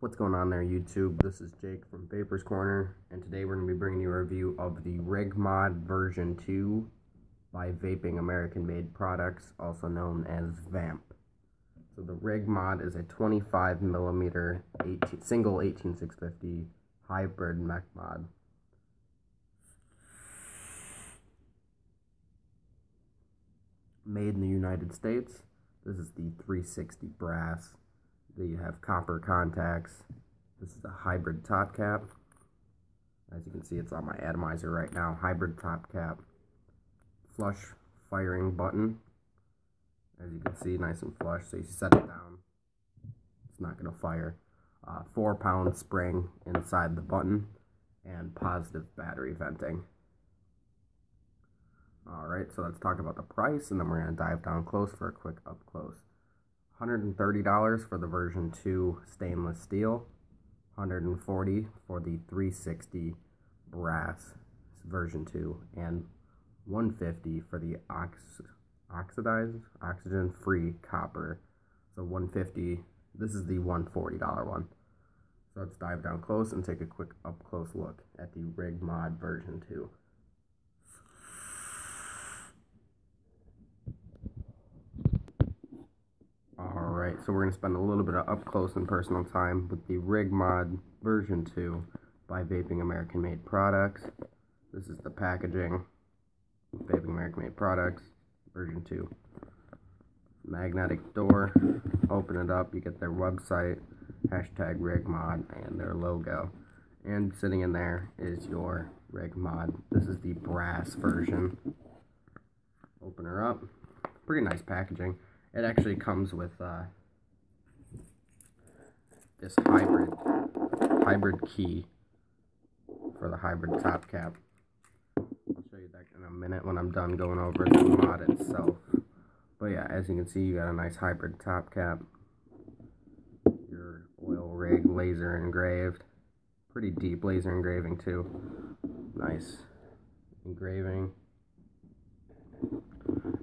What's going on there YouTube? This is Jake from Vapers Corner and today we're going to be bringing you a review of the RigMod version 2 by Vaping American Made Products, also known as VAMP. So the RigMod is a 25 millimeter 18, single 18650 hybrid mech mod. Made in the United States. This is the 360 brass you have copper contacts. This is a hybrid top cap. As you can see, it's on my atomizer right now. Hybrid top cap. Flush firing button. As you can see, nice and flush. So you set it down. It's not going to fire. Uh, four pound spring inside the button and positive battery venting. Alright, so let's talk about the price and then we're going to dive down close for a quick up close. $130 for the version 2 stainless steel, 140 for the 360 brass version 2, and 150 for the ox oxidized, oxygen free copper. So 150, this is the $140 one. So let's dive down close and take a quick up close look at the Rig Mod version 2. Alright, so we're going to spend a little bit of up close and personal time with the RigMod version 2 by Vaping American Made Products. This is the packaging. Vaping American Made Products, version 2. Magnetic door. Open it up, you get their website, hashtag RigMod, and their logo. And sitting in there is your RigMod. This is the brass version. Open her up. Pretty nice packaging. It actually comes with uh, this hybrid hybrid key for the hybrid top cap. I'll show you that in a minute when I'm done going over the mod itself. But yeah, as you can see, you got a nice hybrid top cap. Your oil rig laser engraved. Pretty deep laser engraving too. Nice engraving.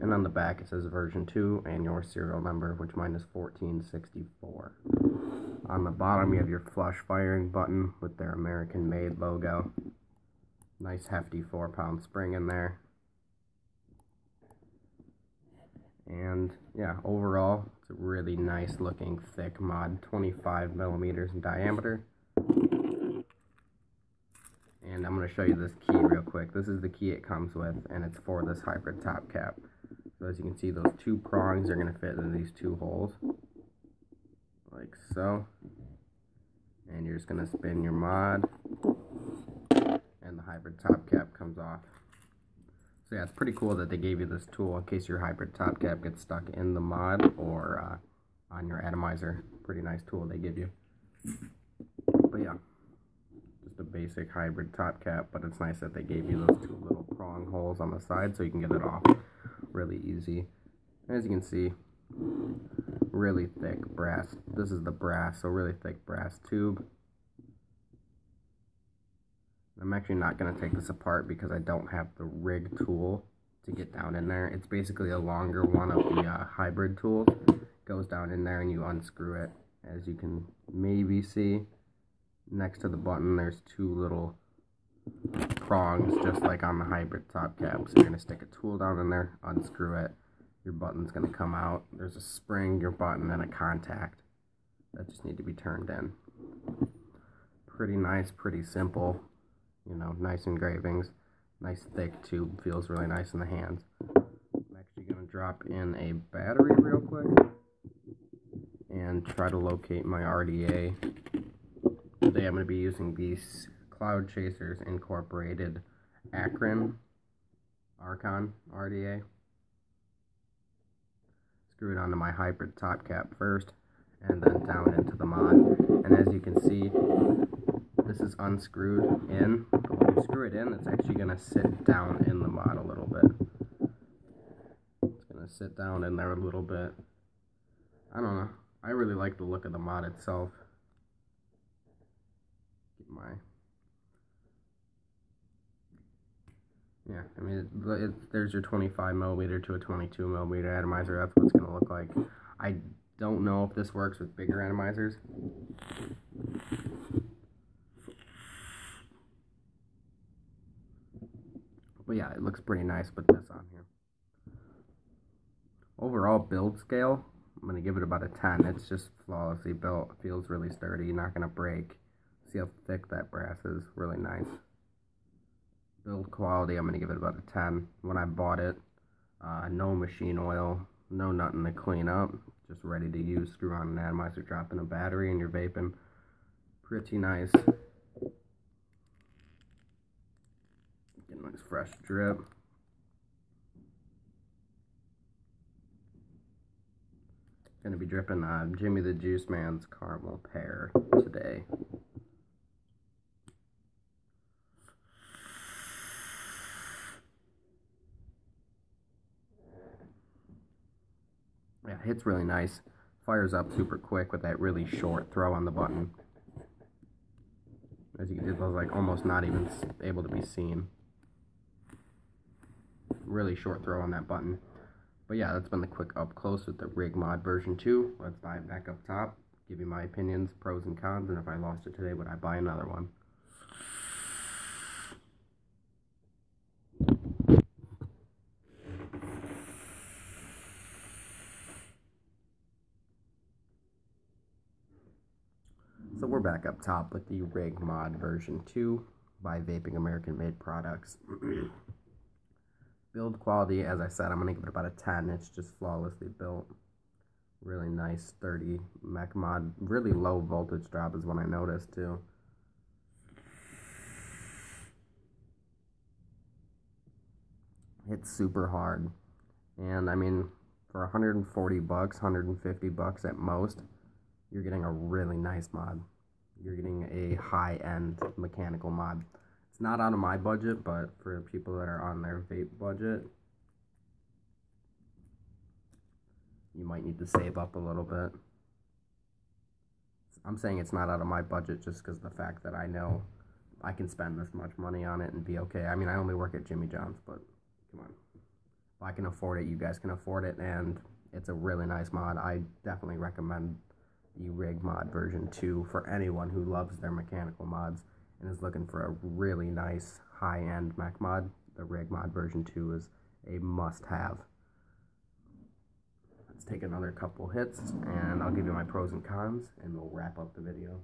And on the back it says version 2 and your serial number, which mine is 1464. On the bottom you have your flush firing button with their American made logo. Nice hefty 4 pound spring in there. And yeah, overall, it's a really nice looking thick mod, 25 millimeters in diameter. And I'm going to show you this key real quick. This is the key it comes with, and it's for this hybrid top cap. So as you can see, those two prongs are going to fit in these two holes. Like so. And you're just going to spin your mod. And the hybrid top cap comes off. So yeah, it's pretty cool that they gave you this tool in case your hybrid top cap gets stuck in the mod or uh, on your atomizer. Pretty nice tool they give you. But yeah, just a basic hybrid top cap, but it's nice that they gave you those two little prong holes on the side so you can get it off really easy. As you can see, really thick brass. This is the brass, so really thick brass tube. I'm actually not going to take this apart because I don't have the rig tool to get down in there. It's basically a longer one of the uh, hybrid tools. Goes down in there and you unscrew it. As you can maybe see, next to the button there's two little prongs just like on the hybrid top cap. So you're going to stick a tool down in there, unscrew it, your button's going to come out. There's a spring, your button, and a contact that just need to be turned in. Pretty nice, pretty simple, you know, nice engravings. Nice thick tube, feels really nice in the hands. I'm actually going to drop in a battery real quick and try to locate my RDA. Today I'm going to be using these Cloud Chasers Incorporated Akron Archon RDA. Screw it onto my hybrid top cap first and then down into the mod. And as you can see, this is unscrewed in. But when you screw it in, it's actually going to sit down in the mod a little bit. It's going to sit down in there a little bit. I don't know. I really like the look of the mod itself. Get my Yeah, I mean, it, it, there's your 25 millimeter to a 22 millimeter atomizer. That's what it's going to look like. I don't know if this works with bigger atomizers. But yeah, it looks pretty nice with this on here. Overall build scale, I'm going to give it about a 10. It's just flawlessly built. feels really sturdy, not going to break. See how thick that brass is, really nice. Build quality, I'm going to give it about a 10. When I bought it, uh, no machine oil, no nothing to clean up, just ready to use. Screw on an atomizer, drop in a battery, and you're vaping. Pretty nice. Get a nice fresh drip. Gonna be dripping uh, Jimmy the Juice Man's caramel pear today. Hits really nice. Fires up super quick with that really short throw on the button. As you can see, it was like almost not even able to be seen. Really short throw on that button. But yeah, that's been the quick up close with the Rig Mod version 2. Let's dive back up top, give you my opinions, pros and cons, and if I lost it today, would I buy another one? So we're up top with the Rig Mod version 2 by Vaping American Made Products. Build quality, as I said, I'm going to give it about a 10. It's just flawlessly built. Really nice, sturdy mech mod. Really low voltage drop is what I noticed too. It's super hard. And I mean, for 140 bucks, 150 bucks at most, you're getting a really nice mod. You're getting a high-end mechanical mod. It's not out of my budget, but for people that are on their vape budget, you might need to save up a little bit. I'm saying it's not out of my budget just because the fact that I know I can spend this much money on it and be okay. I mean, I only work at Jimmy John's, but come on. If I can afford it, you guys can afford it, and it's a really nice mod. I definitely recommend the Rig Mod version 2 for anyone who loves their mechanical mods and is looking for a really nice high-end mech mod. The Rig Mod version 2 is a must-have. Let's take another couple hits and I'll give you my pros and cons and we'll wrap up the video.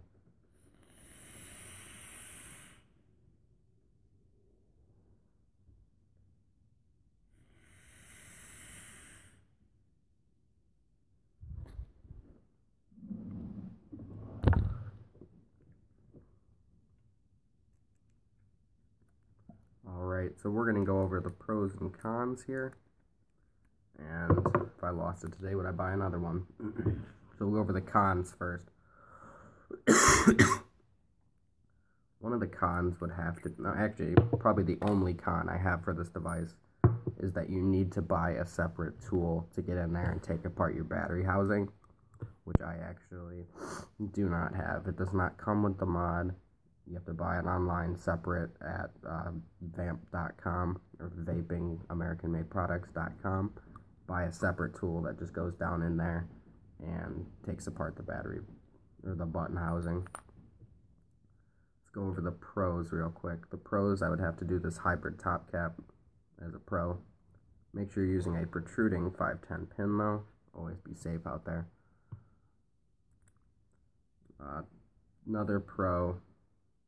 Alright, so we're going to go over the pros and cons here. And if I lost it today, would I buy another one? so we'll go over the cons first. one of the cons would have to, no, actually, probably the only con I have for this device is that you need to buy a separate tool to get in there and take apart your battery housing, which I actually do not have. It does not come with the mod. You have to buy it online separate at uh, vamp.com or vapingamericanmadeproducts.com. Buy a separate tool that just goes down in there and takes apart the battery or the button housing. Let's go over the pros real quick. The pros, I would have to do this hybrid top cap as a pro. Make sure you're using a protruding 510 pin though. Always be safe out there. Uh, another pro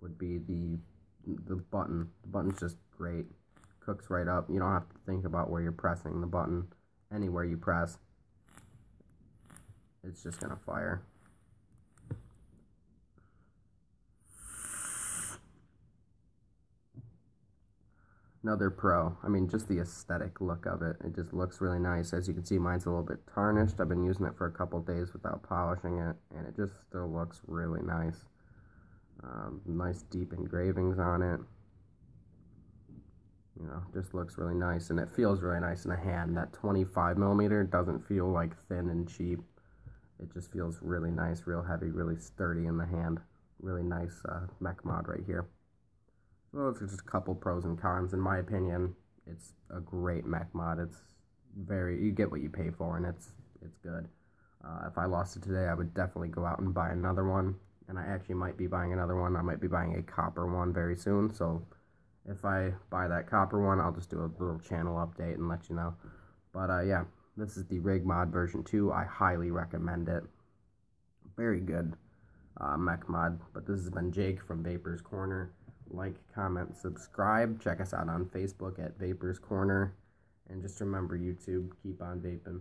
would be the the button. The button's just great. Cooks right up. You don't have to think about where you're pressing the button. Anywhere you press, it's just gonna fire. Another pro. I mean, just the aesthetic look of it. It just looks really nice. As you can see, mine's a little bit tarnished. I've been using it for a couple days without polishing it, and it just still looks really nice. Um, nice deep engravings on it. You know, just looks really nice and it feels really nice in the hand. That 25 millimeter doesn't feel like thin and cheap. It just feels really nice, real heavy, really sturdy in the hand. Really nice uh, mech mod right here. So are just a couple pros and cons. In my opinion, it's a great mech mod. It's very, you get what you pay for and it's, it's good. Uh, if I lost it today, I would definitely go out and buy another one. And I actually might be buying another one. I might be buying a copper one very soon. So if I buy that copper one, I'll just do a little channel update and let you know. But uh, yeah, this is the Rig Mod version 2. I highly recommend it. Very good uh, mech mod. But this has been Jake from Vapers Corner. Like, comment, subscribe. Check us out on Facebook at Vapers Corner. And just remember, YouTube, keep on vaping.